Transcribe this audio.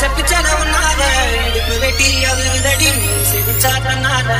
செப்பிச்சல உன்னால இடுப்பு வெட்டி அது விதடி செவிச்சாட்டனால